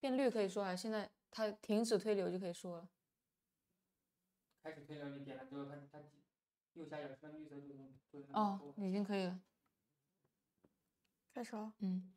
变绿可以说啊，现在它停止推流就可以说了。开始推流，你点了之后，它它右下角是绿色就能就能哦，已经可以了。开始了。嗯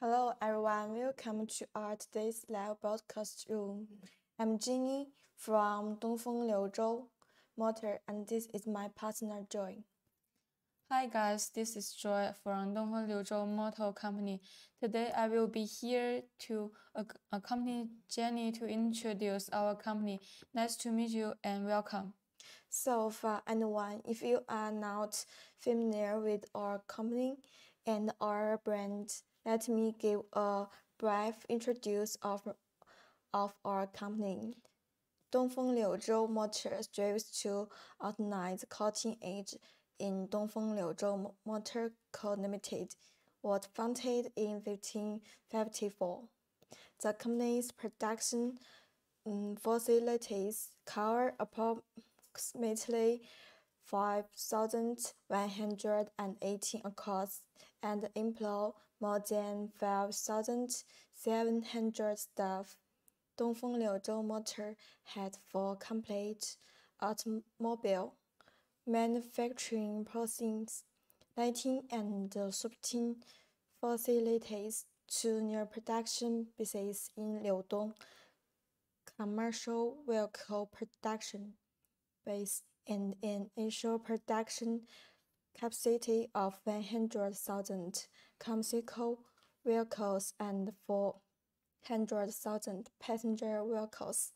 Hello everyone, welcome to our today's live broadcast room. I'm Jenny from Dongfeng Liuzhou Motor and this is my partner Joy. Hi guys, this is Joy from Dongfeng Liuzhou Motor Company. Today I will be here to ac- accompany Jenny to introduce our company. Nice to meet you and welcome. So for anyone, if you are not familiar with our company and our brand, let me give a brief introduce of, of our company. Dongfeng Liuzhou Motor strives to outline the cutting edge in Dongfeng Liuzhou Mo- Motor Co. Limited, was founded in 1554. The company's production um, facilities cover approximately 5,118 accounts and employ more than 5,700 staff. Dongfeng Liuzhou Motor had four complete automobile manufacturing processes, 19 and 13 facilities, to new production bases in Liudong, commercial vehicle production base, and an initial production capacity of 100,000 commercial vehicles and 400,000 passenger vehicles.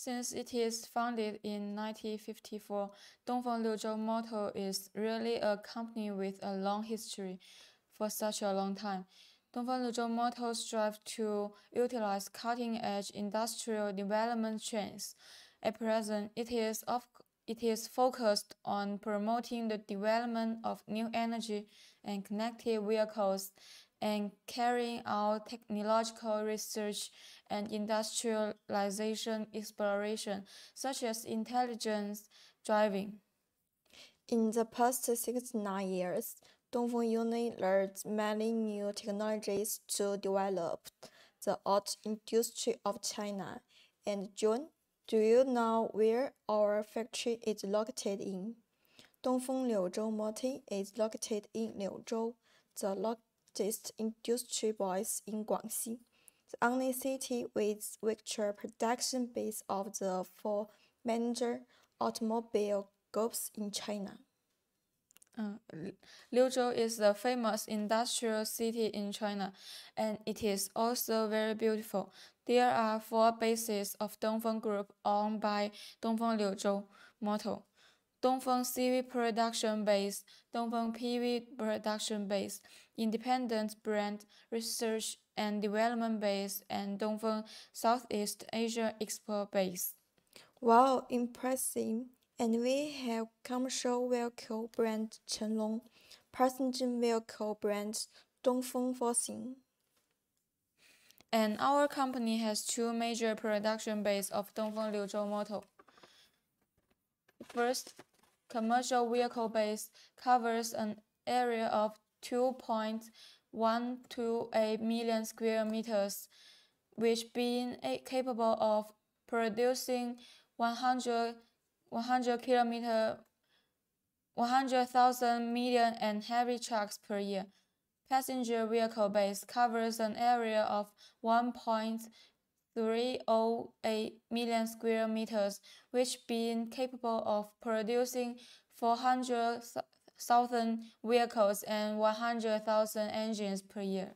Since it is founded in 1954, Dongfeng Liuzhou Motor is really a company with a long history for such a long time. Dongfeng Liuzhou Motor strives to utilize cutting-edge industrial development trends. At present, it is of it is focused on promoting the development of new energy and connected vehicles and carrying out technological research and industrialization exploration, such as intelligence driving. In the past 69 years, Dongfeng Unit learned many new technologies to develop the auto industry of China. And John, do you know where our factory is located in? Dongfeng Liuzhou Motor is located in Liuzhou, the largest industry base in Guangxi, the only city with actual production base of the four major automobile groups in China. Uh, Liuzhou is the famous industrial city in China, and it is also very beautiful. There are four bases of Dongfeng Group owned by Dongfeng Liuzhou Motor. Dongfeng CV Production Base, Dongfeng PV Production Base, Independent Brand Research and Development Base, and Dongfeng Southeast Asia Expo Base. Wow, impressive. And we have commercial vehicle brand Chenglong, passenger vehicle brand Dongfeng Forthing. And our company has two major production bases of Dongfeng Liuzhou Motor. First, commercial vehicle base covers an area of 2.128 million square meters, which being capable of producing 100, 100 kilometer 100,000 million and heavy trucks per year. Passenger vehicle base covers an area of 1.308 million square meters, which being capable of producing 400,000 vehicles and 100,000 engines per year.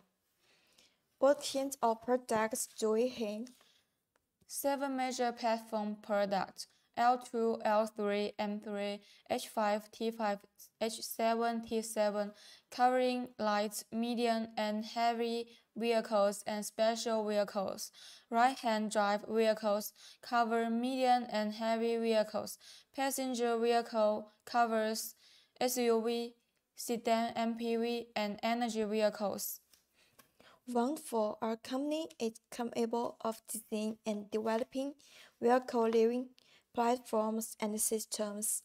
What kinds of products do we have? Seven major platform products L2, L3, M3, H5, T5, H7, T7, covering light, medium, and heavy vehicles and special vehicles. Right hand drive vehicles cover medium and heavy vehicles. Passenger vehicle covers SUV, sedan, MPV, and energy vehicles. Wonderful. Our company is capable of designing and developing vehicle living platforms and systems,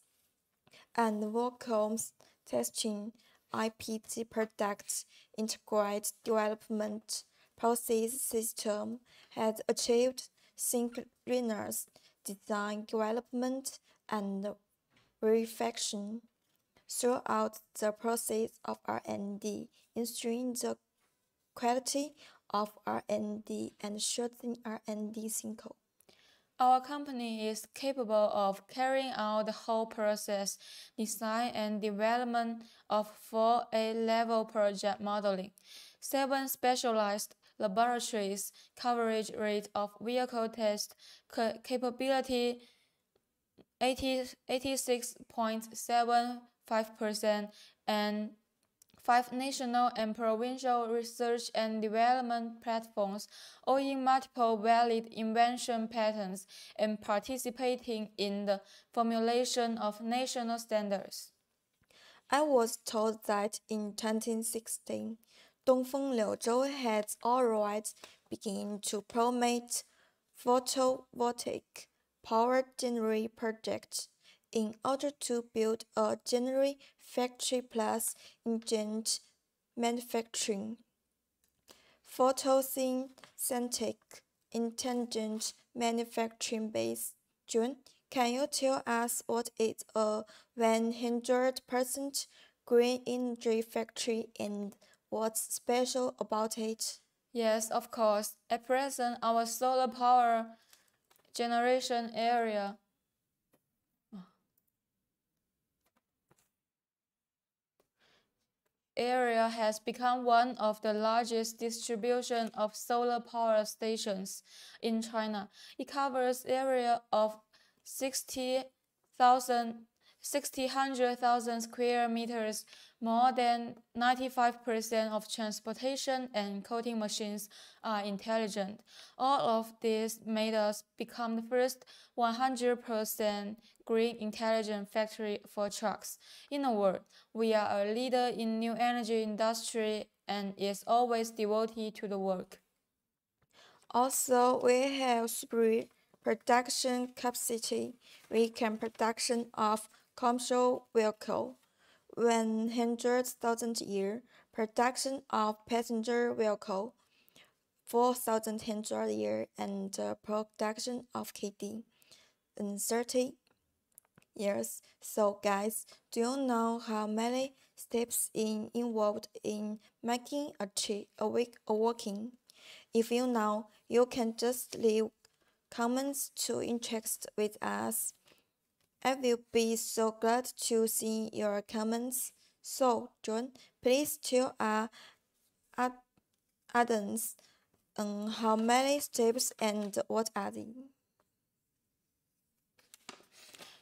and workforce testing IPT products, integrated development, process system has achieved synchronous design development and verification throughout the process of R&D, ensuring the quality of R&D and shortening R&D cycle. Our company is capable of carrying out the whole process, design and development of four A-level project modeling, seven specialized laboratories, coverage rate of vehicle test capability 80, 86.75%, and five national and provincial research and development platforms, owning multiple valid invention patents and participating in the formulation of national standards. I was told that in 2016, Dongfeng Liuzhou had already begun to promote photovoltaic power generation projects in order to build a generation factory plus ingent manufacturing. Photosynthetic intelligent manufacturing base. June, can you tell us what is a 100% green energy factory and what's special about it? Yes, of course. At present, our solar power generation area area has become one of the largest distribution of solar power stations in China. It covers area of 60,000 60 100,000 square meters, more than 95% of transportation and coating machines are intelligent. All of this made us become the first 100% green intelligent factory for trucks in the world. We are a leader in new energy industry and is always devoted to the work. Also, we have super production capacity. We can production of commercial vehicle, 100,000 year, production of passenger vehicle, 4,000 year, and uh, production of KD in 30 years. So guys, do you know how many steps in involved in making a tree a week a working? If you know, you can just leave comments to interact with us. I will be so glad to see your comments. So, John, please tell our audience um, how many steps and what are they?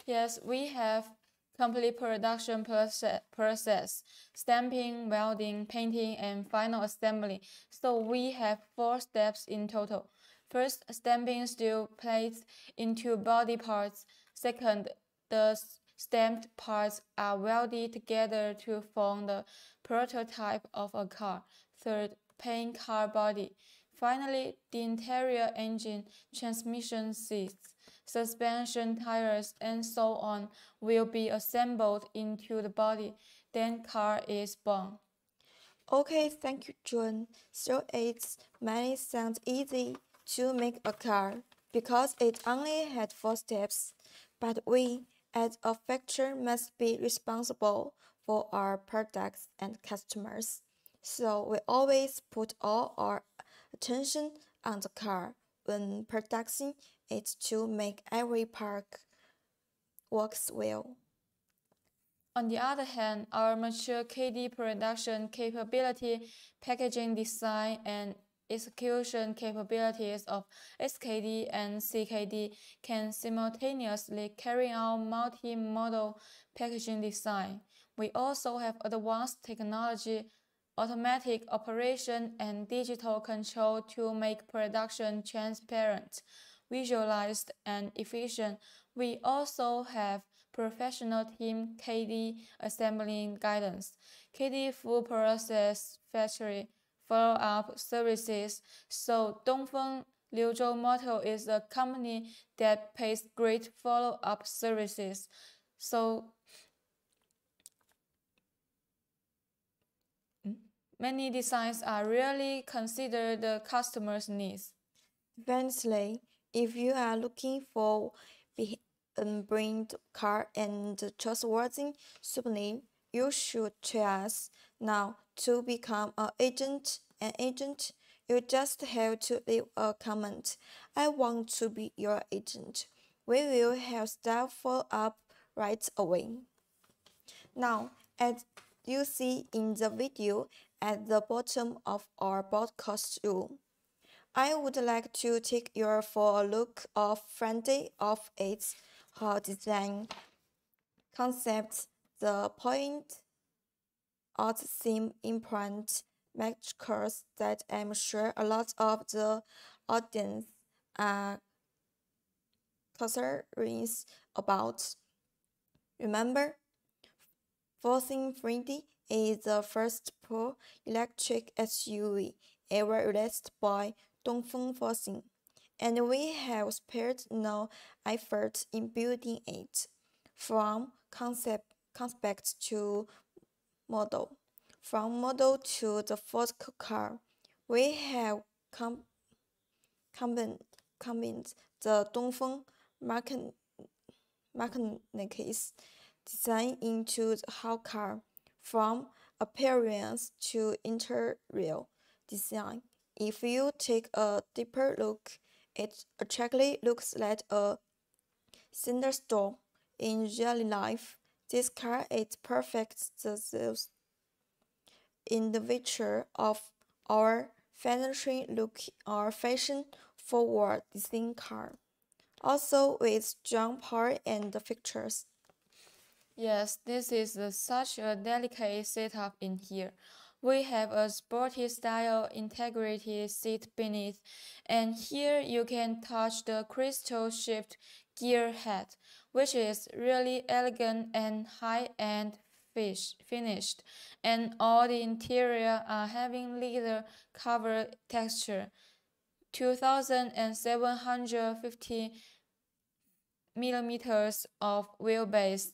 Yes, we have complete production process, stamping, welding, painting, and final assembly. So we have four steps in total. First, stamping steel plates into body parts. Second, the stamped parts are welded together to form the prototype of a car. Third, paint car body. Finally, the interior engine, transmission seats, suspension tires, and so on will be assembled into the body. Then car is born. Okay, thank you, John. So it's many sounds easy to make a car because it only had four steps. But we as a factory must be responsible for our products and customers. So we always put all our attention on the car when producing it to make every part works well. On the other hand, our mature KD production capability, packaging design, and execution capabilities of SKD and CKD can simultaneously carry out multi-model packaging design. We also have advanced technology, automatic operation, and digital control to make production transparent, visualized, and efficient. We also have professional team KD assembling guidance, KD full process factory, follow-up services. So Dongfeng Liuzhou Motor is a company that pays great follow-up services. So many designs are really consider the customer's needs. Eventually, if you are looking for a um, brand car and trustworthy souvenir, you should try us. Now, to become an agent, an agent, you just have to leave a comment. I want to be your agent. We will have staff follow up right away. Now, as you see in the video at the bottom of our podcast room, I would like to take you for a look of Friday of its her design concept. The point out seem imprint makers that I'm sure a lot of the audience are concerned about. Remember, Forthing Friday is the first pro electric SUV ever released by Dongfeng Forthing, and we have spared no effort in building it from concept concept to model. From model to the physical car, we have com combined, combined the Dongfeng market, mechanics design into the whole car, from appearance to interior design. If you take a deeper look, it actually looks like a thunderstorm. In real life, this car is perfect the in the individual of our fancy look or fashion forward design car. Also with strong power and features. Yes, this is such a delicate setup in here. We have a sporty style integrated seat beneath, and here you can touch the crystal shaped gear head, which is really elegant and high-end finished, and all the interior are having leather cover texture. 2750 millimeters of wheelbase.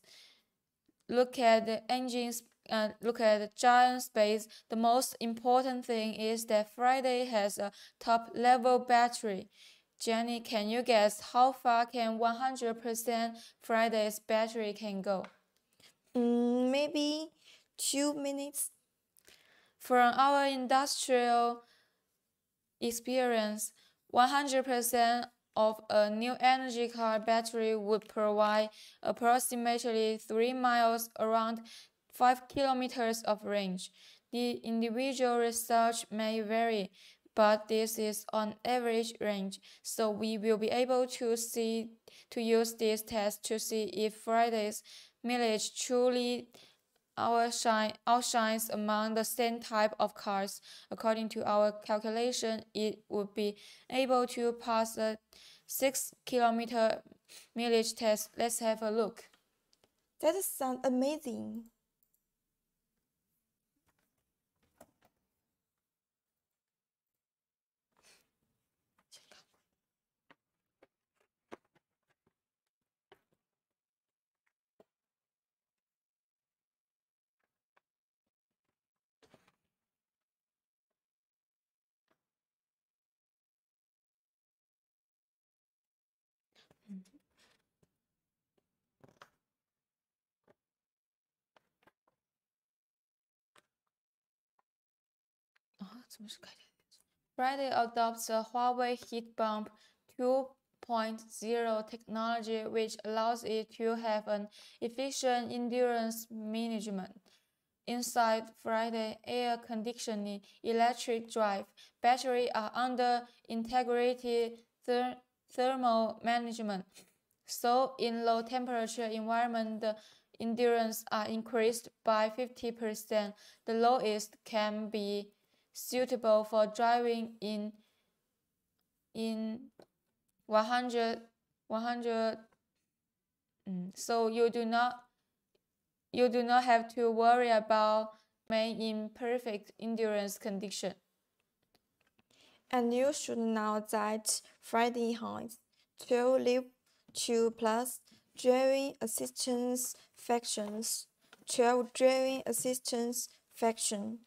Look at the engines uh, look at the giant space, the most important thing is that Friday has a top level battery. Jenny, can you guess how far can 100% Friday's battery can go? Mm, maybe two minutes. From our industrial experience, 100% of a new energy car battery would provide approximately 3 miles around 5 kilometers of range. The individual research may vary, but this is on average range, so we will be able to see to use this test to see if Friday's mileage truly outshine, outshines among the same type of cars. According to our calculation, it would be able to pass the 6 kilometer mileage test. Let's have a look. That sounds amazing. Oh, Friday adopts a Huawei heat pump 2.0 technology, which allows it to have an efficient endurance management. Inside Friday air conditioning, electric drive, battery are under integrated ther thermal management. So in low temperature environment, the endurance are increased by 50%. The lowest can be suitable for driving in in 100 100 mm, so you do not you do not have to worry about being in perfect endurance condition and you should know that Friday has 12 leave 2 plus driving assistance functions 12 driving assistance function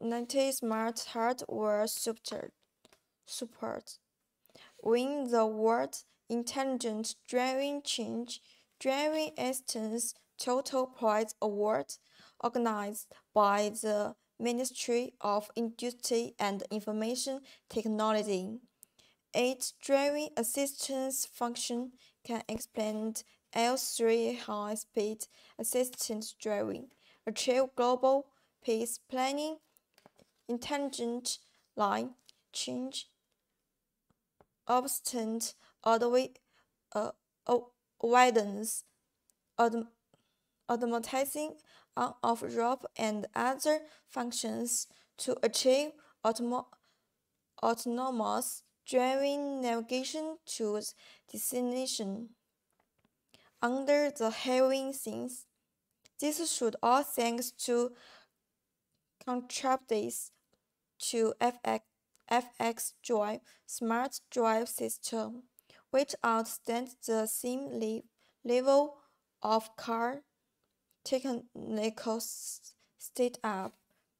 90 smart hardware support. support. Win the World Intelligent Driving Change Driving Assistance Total Prize Award, organized by the Ministry of Industry and Information Technology. Its driving assistance function can expand L3 high-speed assistance driving, achieve global peace planning, intelligent line change, uh, avoidance, automatizing on off-road and other functions to achieve autonomous driving navigation to destination. Under the hearing scenes, this should all thanks to contraptice to FX, FX Drive Smart Drive System, which outstands the same level of car technical setup,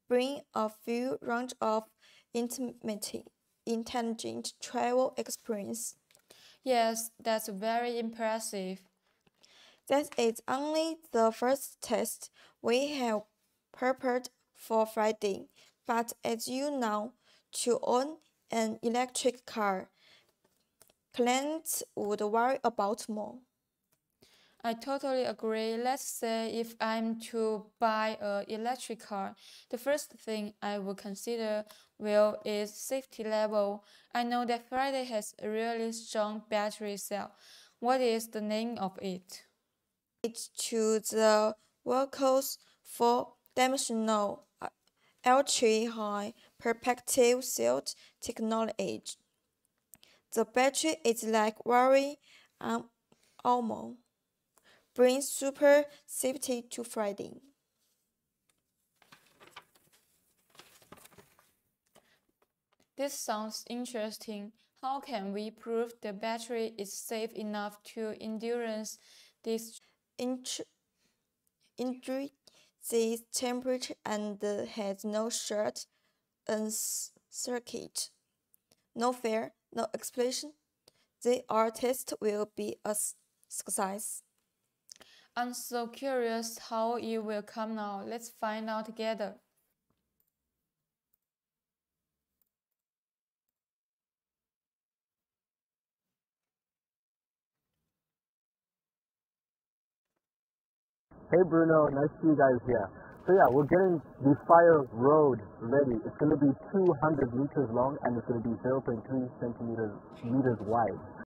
bring a full range of intimate, intelligent travel experience. Yes, that's very impressive. That is only the first test we have prepared for Friday, but as you know, to own an electric car, clients would worry about more. I totally agree. Let's say if I'm to buy an electric car, the first thing I would consider will is safety level. I know that Friday has a really strong battery cell. What is the name of it? It's to the vehicles for dimensional uh, ultra high perspective sight technology. The battery is like very um, almond brings super safety to Friday. This sounds interesting. How can we prove the battery is safe enough to endurance this injury, this temperature and has no short circuit? No fear, no explosion. The art test will be a success. I'm so curious how it will come now. Let's find out together. Hey Bruno, nice to see you guys here. So yeah, we're getting the fire road ready. It's going to be 200 meters long and it's going to be 0.3 centimeters meters wide.